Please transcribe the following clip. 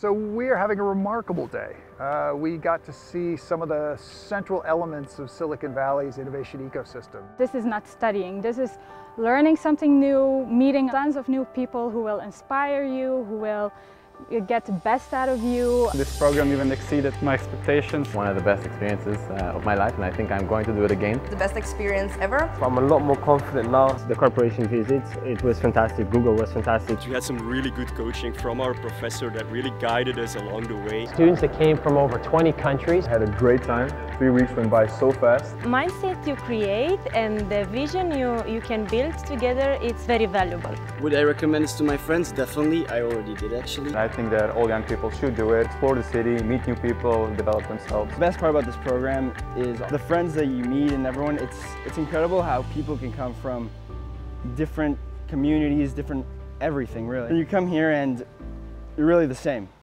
So we're having a remarkable day. Uh, we got to see some of the central elements of Silicon Valley's innovation ecosystem. This is not studying, this is learning something new, meeting tons of new people who will inspire you, who will get the best out of you. This program even exceeded my expectations. One of the best experiences uh, of my life and I think I'm going to do it again. The best experience ever. I'm a lot more confident now. The corporation visits, it was fantastic. Google was fantastic. We had some really good coaching from our professor that really guided us along the way. Students that came from over 20 countries. I had a great time. Three weeks went by so fast. Mindset you create and the vision you, you can build together, it's very valuable. Would I recommend this to my friends? Definitely. I already did actually. I think that all young people should do it. Explore the city, meet new people, develop themselves. The best part about this program is the friends that you meet and everyone. It's, it's incredible how people can come from different communities, different everything really. And you come here and you're really the same.